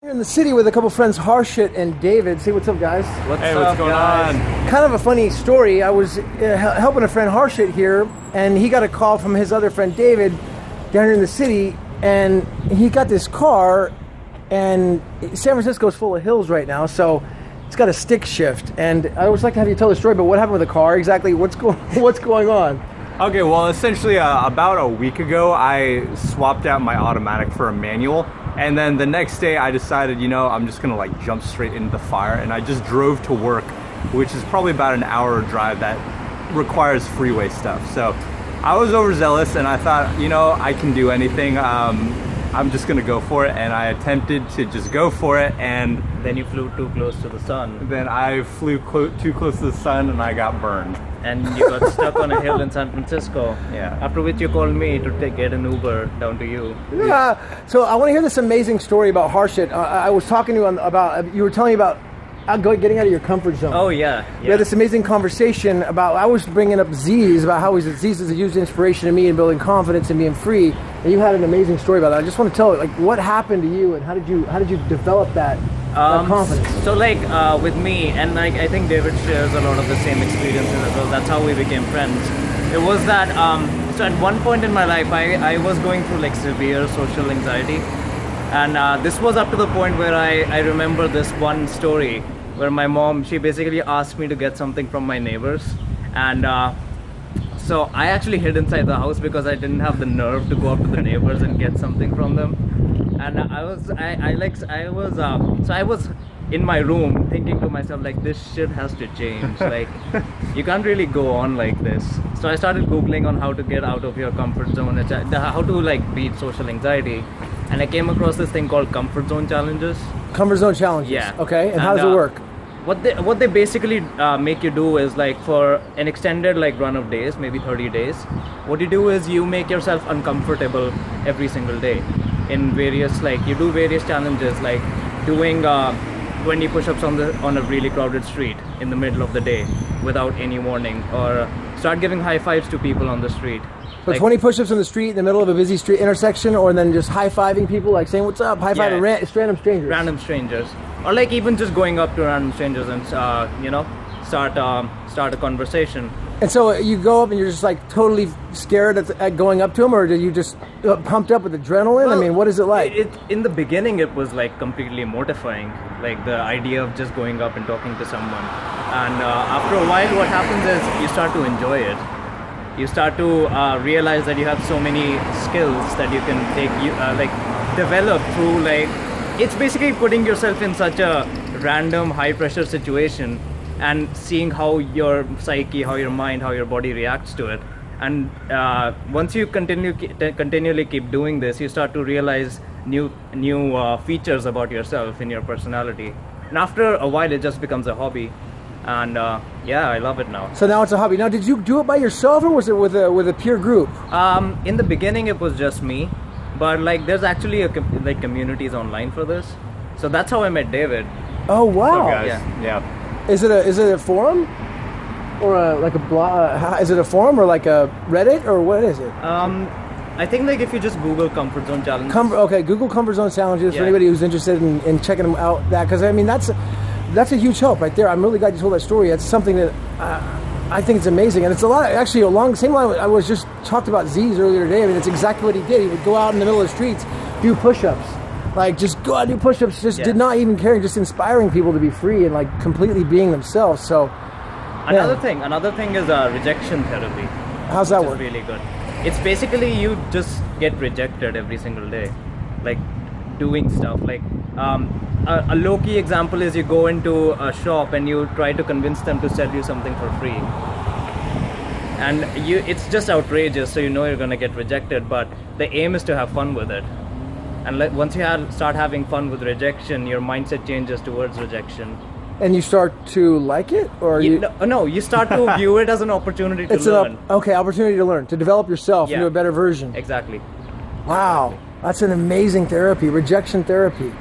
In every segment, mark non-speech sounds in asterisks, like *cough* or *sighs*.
Here in the city with a couple friends, Harshit and David. Say what's up, guys. What's Hey, up, what's going guys? on? Kind of a funny story. I was uh, helping a friend Harshit here, and he got a call from his other friend David down here in the city, and he got this car, and San Francisco's full of hills right now, so it's got a stick shift. And I always like to have you tell the story, but what happened with the car exactly? What's going *laughs* What's going on? Okay, well, essentially, uh, about a week ago, I swapped out my automatic for a manual, and then the next day, I decided, you know, I'm just gonna like jump straight into the fire, and I just drove to work, which is probably about an hour drive that requires freeway stuff. So, I was overzealous, and I thought, you know, I can do anything. Um, I'm just gonna go for it, and I attempted to just go for it, and Then you flew too close to the sun then I flew clo- too close to the sun, and I got burned. and you got stuck on a hill in San Francisco. Yeah. After which you called me to take, get an Uber down to you. Yeah. So I want to hear this amazing story about Harshit. Uh, I I was talking to you on, about you were telling me about go- getting out of your comfort zone. Oh yeah, We yeah. had this amazing conversation about. I was bringing up Zyzz about how he's Zyzz is a huge inspiration to me in building confidence and being free. And you had an amazing story about that. I just want to tell like what happened to you and how did you how did you develop that, that confidence? So like uh, with me, and like I think David shares a lot of the same experiences as well. That's how we became friends. It was that um, so at one point in my life, I, I was going through like severe social anxiety, and uh, this was up to the point where I, I remember this one story where my mom she basically asked me to get something from my neighbors, and uh, so I actually hid inside the house because I didn't have the nerve to go up to the neighbors and get something from them. And I was, I, I like, I was, uh, so I was in my room thinking to myself like, this shit has to change. *laughs* Like, you can't really go on like this. So I started googling on how to get out of your comfort zone, how to like beat social anxiety. And I came across this thing called comfort zone challenges. Comfort zone challenges. Yeah. Okay. And, how does uh, it work? What they what they basically uh, make you do is like for an extended like run of days, maybe 30 days. What you do is you make yourself uncomfortable every single day in various like you do various challenges like doing uh, 20 push-ups on the on a really crowded street in the middle of the day without any warning, or start giving high fives to people on the street. So Like- 20 push-ups on the street in the middle of a busy street intersection, or then just high-fiving people, like saying "What's up?" High-fiving Yeah. ran- random strangers. random strangers or like even just going up to random strangers and uh, you know start um, start a conversation And so you go up and you're just like totally scared at, at going up to them, or do you just uh, pumped up with adrenaline? I mean, what is it like? It, in the beginning, it was like completely mortifying, like the idea of just going up and talking to someone. And uh, after a while, what happens is you start to enjoy it. You start to uh, realize that you have so many skills that you can take, you uh, like develop through like. It's basically putting yourself in such a random, high pressure situation and seeing how your psyche, how your mind, how your body reacts to it. And uh, once you continue continually keep doing this you start to realize new new uh, features about yourself in your personality. And after a while it just becomes a hobby. And uh, yeah i love it now. So now it's a hobby. Now, did you do it by yourself, or was it with a with a peer group? um, in the beginning it was just me but like there's actually a com- like communities online for this so that's how i met david Oh wow! So, guys, yeah. yeah. Is it a is it a forum, or a, like a blog? Uh, how- is it a forum or like a Reddit or what is it? um, i think like if you just google comfort zone challenge Com- okay, Google Comfort Zone challenges for anybody who's interested in, in checking them out. That because I mean that's that's a huge help right there. I'm really glad you told that story. It's something that uh, I think it's amazing, and it's a lot. Actually, along the same line, I was just talked about Zyzz earlier today. I mean, it's exactly what he did. He would go out in the middle of the streets, do push-ups, like just go out and do push-ups. Just Yeah. did not even caring, just inspiring people to be free and like completely being themselves. So, another yeah. thing another thing is uh, rejection therapy how's that work? really good. It's basically you just get rejected every single day, like doing stuff. Like um, a, a low key example is you go into a shop and you try to convince them to sell you something for free, and you it's just outrageous. So you know you're gonna get rejected, but the aim is to have fun with it. And let, once you have, start having fun with rejection, your mindset changes towards rejection. And you start to like it, or You, you? no, no, you start to view it as an opportunity to it's an learn. op- okay opportunity to learn, to develop yourself Yeah. into a better version. exactly. Wow, that's an amazing therapy, rejection therapy.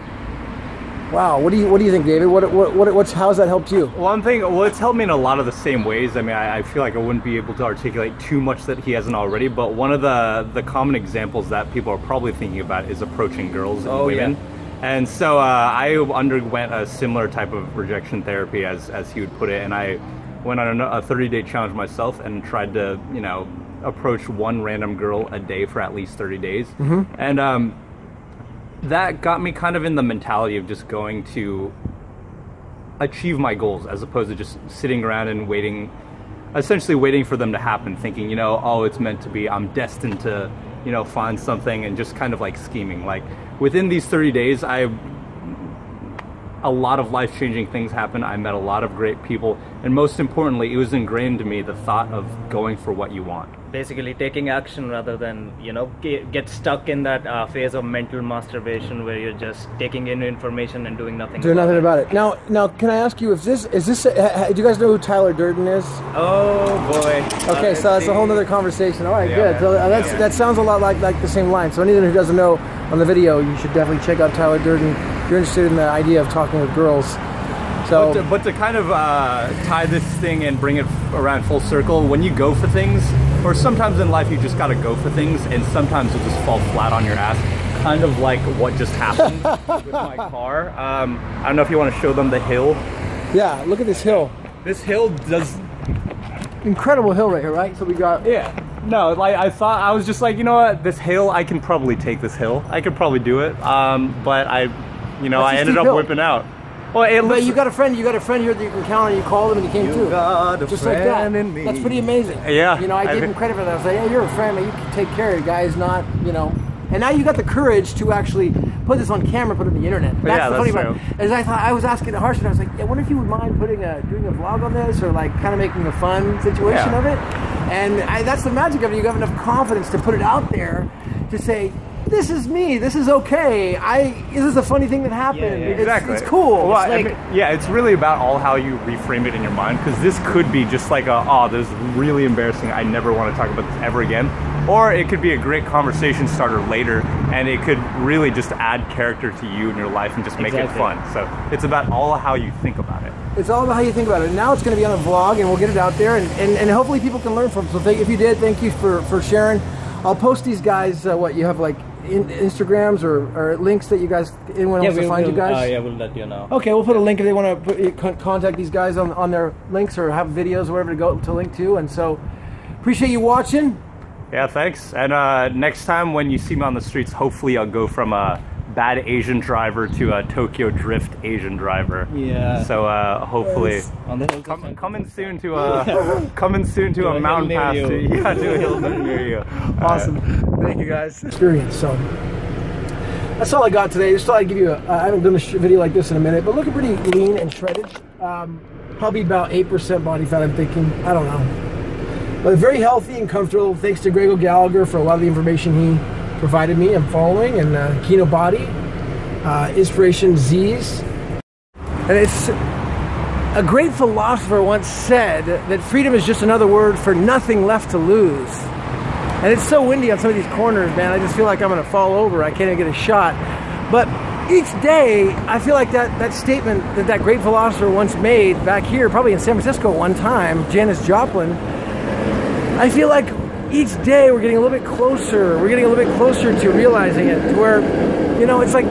Wow, what do you what do you think, David? What what, what what's how's that helped you? One thing, well, it's helped me in a lot of the same ways. I mean, I, I feel like I wouldn't be able to articulate too much that he hasn't already. But one of the the common examples that people are probably thinking about is approaching girls and Oh, women. yeah. And so uh, I underwent a similar type of rejection therapy, as as he would put it, and I went on a 30 day challenge myself and tried to, you know, approach one random girl a day for at least 30 days. And um, that got me kind of in the mentality of just going to achieve my goals as opposed to just sitting around and waiting, essentially waiting for them to happen, thinking, you know, oh, it's meant to be, I'm destined to, you know, find something and just kind of like scheming. Like within these 30 days, I a lot of life changing things happened. I met a lot of great people. And most importantly, it was ingrained to me the thought of going for what you want. Basically, taking action rather than you know get, get stuck in that uh, phase of mental masturbation where you're just taking in information and doing nothing. Doing nothing about it. Now, now, can I ask you if this is this? Uh, do you guys know who Tyler Durden is? Oh boy. Okay, so that's a whole other conversation. All right, Yeah. good. So uh, that's, Yeah. that sounds a lot like like the same line. So anyone who doesn't know on the video, you should definitely check out Tyler Durden. You're interested in the idea of talking with girls. So But to, but to kind of uh, tie this thing and bring it around full circle, when you go for things, or sometimes in life you just gotta go for things, and sometimes you'll just fall flat on your ass. Kind of like what just happened *laughs* with my car. Um, I don't know if you want to show them the hill. yeah, look at this hill. This hill does Incredible hill right here, right? So we got Yeah. No, like I thought I was just like, you know what, this hill I can probably take this hill. I could probably do it. Um, but I you know, That's I a ended up hill. whipping out. Well, it But you got a friend. You got a friend here that you can count on. You called him and he came You too. got a Just like that. in me. That's pretty amazing. Yeah, You know, I, I gave him credit for that. I was like, yeah, you're a friend, man. You can take care of it. Guys, not you know. And now you got the courage to actually put this on camera, put it on the internet. That's Yeah, the that's funny part. true. As I thought, I was asking Harsh, and I was like, yeah, I wonder if you would mind putting a doing a vlog on this, or like kind of making a fun situation Yeah. of it. And I, that's the magic of it. You have enough confidence to put it out there to say. This is me. This is okay. I. This is a funny thing that happened. Yeah, yeah, It's- Exactly. It's, cool. Well, It's I mean, yeah, it's really about all how you reframe it in your mind because this could be just like a, oh, this is really embarrassing. I never want to talk about this ever again. Or it could be a great conversation starter later and it could really just add character to you and your life and just make it fun. So it's about all how you think about it. It's all about how you think about it. Now it's going to be on a vlog, and we'll get it out there, and, and, and hopefully people can learn from. it. So thank, if you did, thank you for, for sharing. I'll post these guys. Uh, what you have like in, Instagrams or, or links that you guys anyone wants to find you guys. Uh, yeah, we'll let you know. Okay, we'll put a link if they want to put, contact these guys on, on their links or have videos or whatever to go to link to. And so appreciate you watching. Yeah, thanks. And uh, next time when you see me on the streets, hopefully I'll go from a bad Asian driver to a Tokyo Drift Asian driver. Yeah. So uh, hopefully. On the hills Com- coming soon to a *laughs* coming soon to, To a, a mountain near pass. you. To, *laughs* yeah, to a hill near you. *laughs* Awesome. Thank you guys. Experience. So that's all I got today. Just thought I'd give you a. I haven't done a video like this in a minute, but looking pretty lean and shredded. Um, probably about eight percent body fat. I'm thinking. I don't know, but very healthy and comfortable. Thanks to Greg O'Gallagher for a lot of the information he provided me. I'm following and uh, Kinobody, uh, Inspiration Zyzz, and it's a great philosopher once said that freedom is just another word for nothing left to lose. And it's so windy on some of these corners, man. I just feel like I'm going to fall over. I can't even get a shot. But each day, I feel like that, that statement that that great philosopher once made back here, probably in San Francisco one time, Janis Joplin, I feel like each day we're getting a little bit closer. We're getting a little bit closer to realizing it. To where, you know, it's like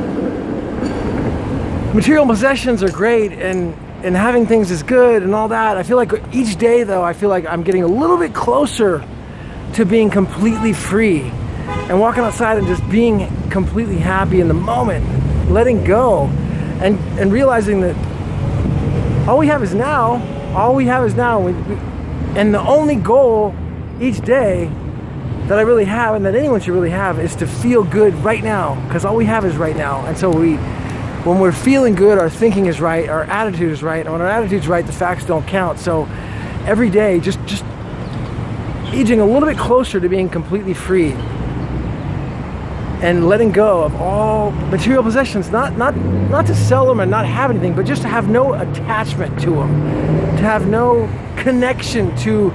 material possessions are great and and having things is good and all that. I feel like each day though, I feel like I'm getting a little bit closer to being completely free and walking outside and just being completely happy in the moment, letting go and and realizing that all we have is now. All we have is now. And the only goal each day that I really have and that anyone should really have is to feel good right now because all we have is right now. And so we when we're feeling good, our thinking is right, our attitude is right. And when our attitude's right, the facts don't count. So every day just just edging a little bit closer to being completely free and letting go of all material possessions. Not not not to sell them and not have anything but just to have no attachment to them to have no connection to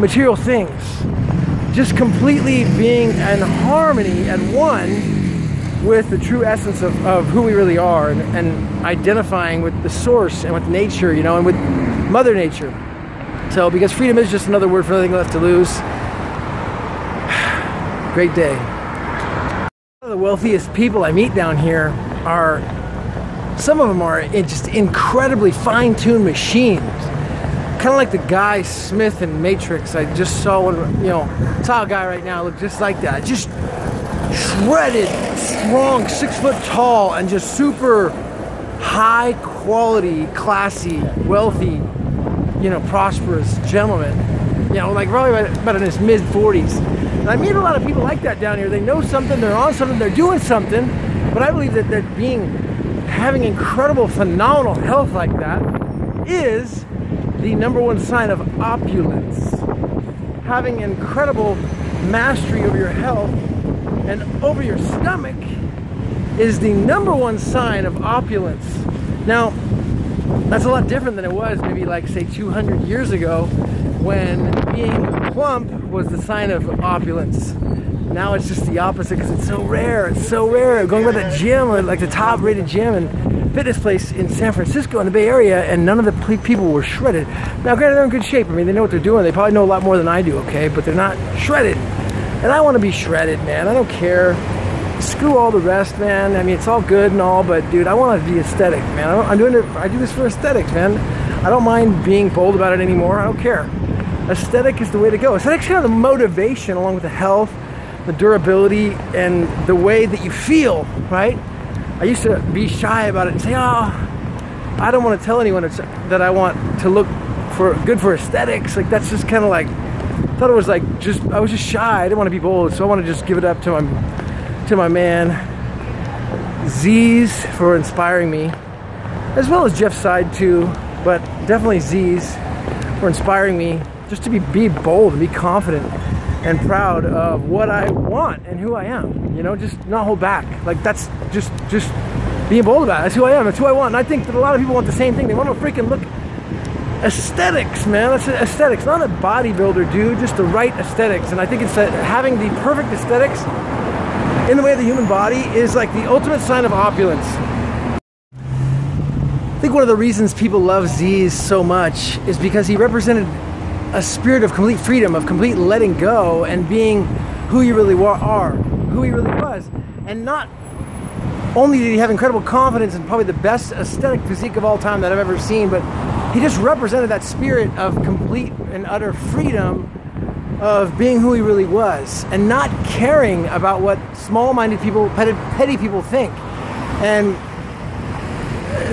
material things. Just completely being in harmony and one with the true essence of, of who we really are and, and identifying with the source and with nature you know and with mother nature so because freedom is just another word for nothing left to lose. *sighs* Great day. The wealthiest people I meet down here are some of them are just incredibly fine-tuned machines. Kind of like the guy smith in matrix. I just saw one you know saw a guy right now look just like that. Just shredded strong six foot tall and just super high quality classy wealthy you know prosperous gentleman you know like probably about in his mid 40s and i meet a lot of people like that down here. They know something they're on something they're doing something. But i believe that they're being having incredible phenomenal health like that is the number one sign of opulence. Having incredible mastery over your health and over your stomach is the number one sign of opulence. Now that's a lot different than it was maybe like say 200 years ago when being plump was the sign of opulence now it's just the opposite because it's so rare. It's so rare. Going by the gym, like the top rated gym and fitness place in San Francisco in the Bay Area, and none of the people were shredded. Now, granted, they're in good shape. I mean, they know what they're doing. They probably know a lot more than I do, okay? But they're not shredded. And I want to be shredded, man. I don't care. Screw all the rest, man. I mean, it's all good and all, but dude, I want to be aesthetic, man. I'm doing it. I do this for aesthetics, man. I don't mind being bold about it anymore. I don't care. Aesthetic is the way to go. Aesthetic's kind of the motivation, along with the health the durability and the way that you feel, right? I used to be shy about it and say, oh, I don't want to tell anyone that I want to look for good for aesthetics. Like that's just kind of like, I thought it was like just, I was just shy. I didn't want to be bold. So I want to just give it up to my, to my man, Zyzz for inspiring me, as well as Jeff Seid too, but definitely Zyzz for inspiring me just to be, be bold and be confident and proud of what I want and who I am. You know, just not hold back. Like that's just just being bold about it. That's who I am. That's who I want. And I think that a lot of people want the same thing. They want to freaking look aesthetics, man. That's aesthetics, not a bodybuilder, dude. Just the right aesthetics. And I think it's that having the perfect aesthetics in the way of the human body is like the ultimate sign of opulence. I think one of the reasons people love Zyzz so much is because he represented a spirit of complete freedom, of complete letting go and being who you really are, who he really was. And not only did he have incredible confidence and probably the best aesthetic physique of all time that I've ever seen, but he just represented that spirit of complete and utter freedom of being who he really was and not caring about what small-minded people, petty, people think. And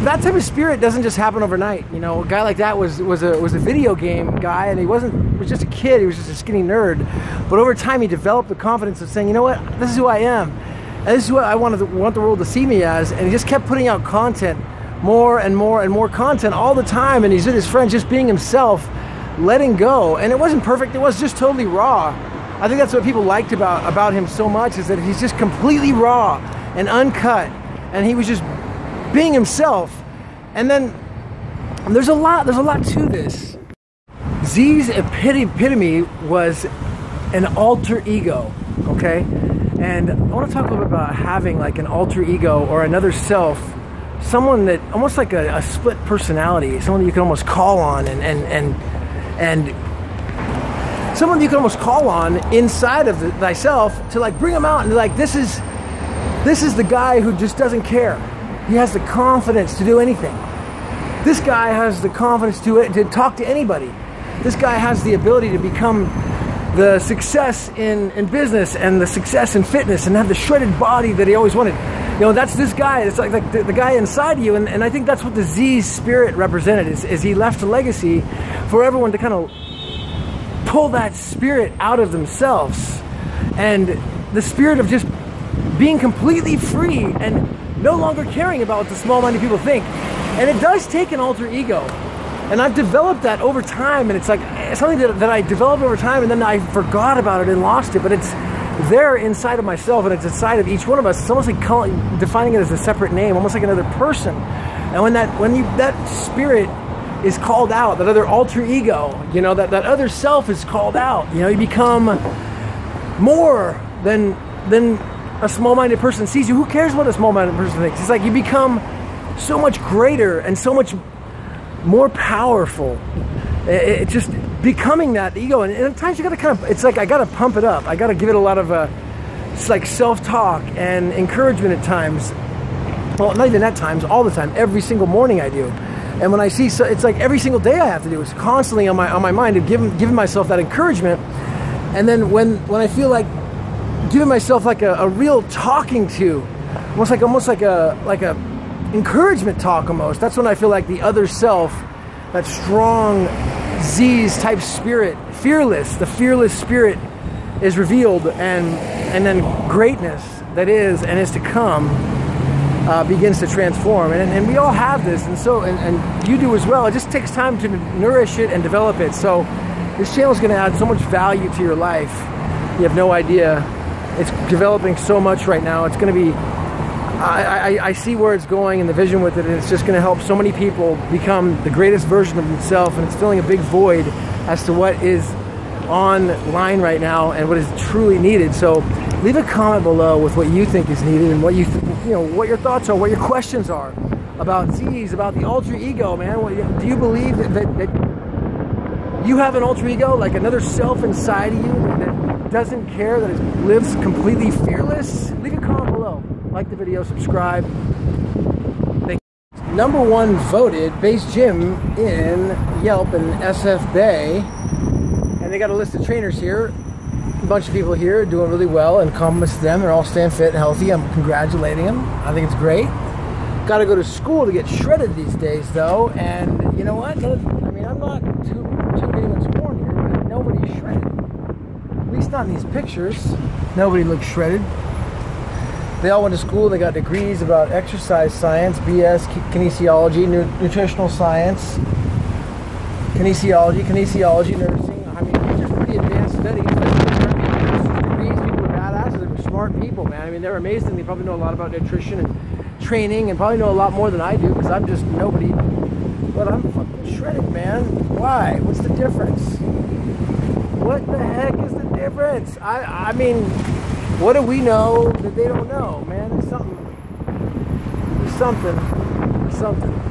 that type of spirit doesn't just happen overnight. You know, a guy like that was was a was a video game guy, and he wasn't was just a kid. He was just a skinny nerd. But over time, he developed the confidence of saying, you know what, this is who I am, and this is what I wanted to, want the world to see me as. And he just kept putting out content, more and more and more content all the time. And he's with his friends, just being himself, letting go. And it wasn't perfect. It was just totally raw. I think that's what people liked about about him so much is that he's just completely raw and uncut, and he was just being himself. And then there's a lot, there's a lot to this. Zyzz epitome was an alter ego, okay? And I want to talk a little bit about having like an alter ego or another self, someone that almost like a, a split personality, someone that you can almost call on and and and and someone you can almost call on inside of thyself to like bring them out and like this is this is the guy who just doesn't care he has the confidence to do anything. This guy has the confidence to, to talk to anybody. This guy has the ability to become the success in, in business and the success in fitness and have the shredded body that he always wanted. You know, that's this guy. It's like, like the, the guy inside you. And, and I think that's what the Zyzz spirit represented is, is he left a legacy for everyone to kind of pull that spirit out of themselves. And the spirit of just being completely free and no longer caring about what the small-minded people think. And it does take an alter ego. And I've developed that over time, and it's like it's something that, that I developed over time, and then I forgot about it and lost it. But it's there inside of myself, and it's inside of each one of us. It's almost like calling, defining it as a separate name, almost like another person. And when that when you that spirit is called out, that other alter ego, you know, that, that other self is called out, you know, you become more than than a small-minded person sees you, who cares what a small-minded person thinks? It's like you become so much greater and so much more powerful. It just becoming that ego, and, at times you gotta kind of. It's like I gotta pump it up. I gotta give it a lot of uh, it's like self-talk and encouragement at times. Well, not even at times, all the time, every single morning I do. And when I see, so it's like every single day I have to do. It's constantly on my on my mind of giving giving myself that encouragement. And then when when I feel like giving myself like a, a real talking to, almost like almost like a like a encouragement talk almost. That's when I feel like the other self, that strong Zyzz type spirit, fearless, the fearless spirit is revealed and and then greatness that is and is to come uh, begins to transform. And, and we all have this and so and, and you do as well. It just takes time to nourish it and develop it. So this channel is going to add so much value to your life. You have no idea. It's developing so much right now. It's going to be I, I, see where it's going and the vision with it, and it's just going to help so many people become the greatest version of themselves. And it's filling a big void as to what is online right now and what is truly needed. So, leave a comment below with what you think is needed and what you, th- you know, what your thoughts are, what your questions are about Zyzz, about the alter ego, man. What, do you believe that, that, that, you have an alter ego, like another self inside of you that, that doesn't care, that is, lives completely fearless? Leave a comment below like the video, subscribe. Number one voted base gym in Yelp in SF Bay. And they got a list of trainers here. A bunch of people here doing really well and compliments to them. They're all staying fit and healthy. I'm congratulating them. I think it's great. Got to go to school to get shredded these days, though. And you know what? I mean, I'm not too, too anyone's horn here, but nobody's shredded. At least not in these pictures. Nobody looks shredded. They all went to school. They got degrees about exercise science, BS, kinesiology, nu- nutritional science, kinesiology, kinesiology, nursing. I mean, these are pretty advanced studies. Degrees, people are badasses. They're smart people, man. I mean, they're amazing. They probably know a lot about nutrition and training, and probably know a lot more than I do because I'm just nobody. But I'm fucking shredded, man. Why? What's the difference? What the heck is the difference? I, I mean. What do we know that they don't know, man? There's something. There's something. There's something.